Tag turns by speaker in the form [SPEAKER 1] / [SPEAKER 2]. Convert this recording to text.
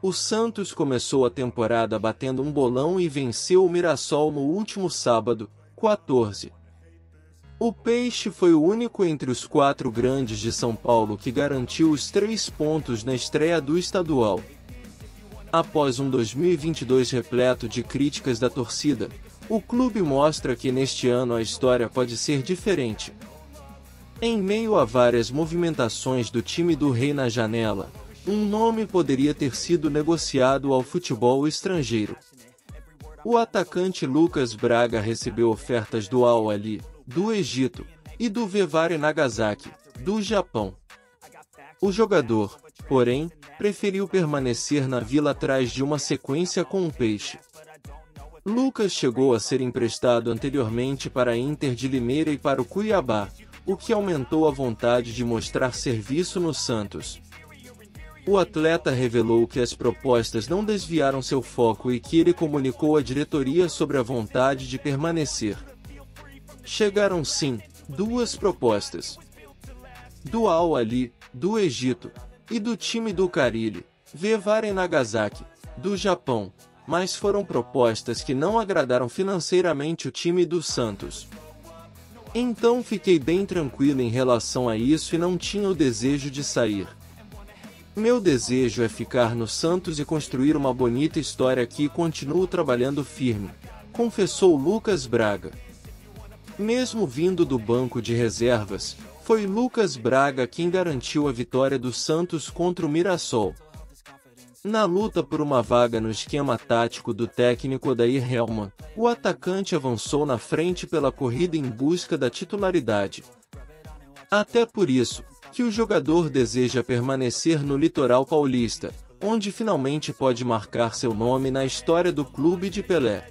[SPEAKER 1] O Santos começou a temporada batendo um bolão e venceu o Mirassol no último sábado, 14. O Peixe foi o único entre os quatro grandes de São Paulo que garantiu os três pontos na estreia do estadual. Após um 2022 repleto de críticas da torcida, o clube mostra que neste ano a história pode ser diferente. Em meio a várias movimentações do time do Rei na janela, um nome poderia ter sido negociado ao futebol estrangeiro. O atacante Lucas Braga recebeu ofertas do Al Ali, do Egito, e do Vevare Nagasaki, do Japão. O jogador, porém, preferiu permanecer na vila atrás de uma sequência com o Peixe. Lucas chegou a ser emprestado anteriormente para a Inter de Limeira e para o Cuiabá, o que aumentou a vontade de mostrar serviço no Santos. O atleta revelou que as propostas não desviaram seu foco e que ele comunicou à diretoria sobre a vontade de permanecer. Chegaram sim, duas propostas. Do Al Ali, do Egito, e do time do Carilli, Vevaren Nagasaki, do Japão, mas foram propostas que não agradaram financeiramente o time do Santos. Então fiquei bem tranquilo em relação a isso e não tinha o desejo de sair. Meu desejo é ficar no Santos e construir uma bonita história aqui e continuo trabalhando firme, confessou Lucas Braga. Mesmo vindo do banco de reservas, foi Lucas Braga quem garantiu a vitória do Santos contra o Mirassol. Na luta por uma vaga no esquema tático do técnico Odair Helman, o atacante avançou na frente pela corrida em busca da titularidade. Até por isso, que o jogador deseja permanecer no litoral paulista, onde finalmente pode marcar seu nome na história do clube de Pelé.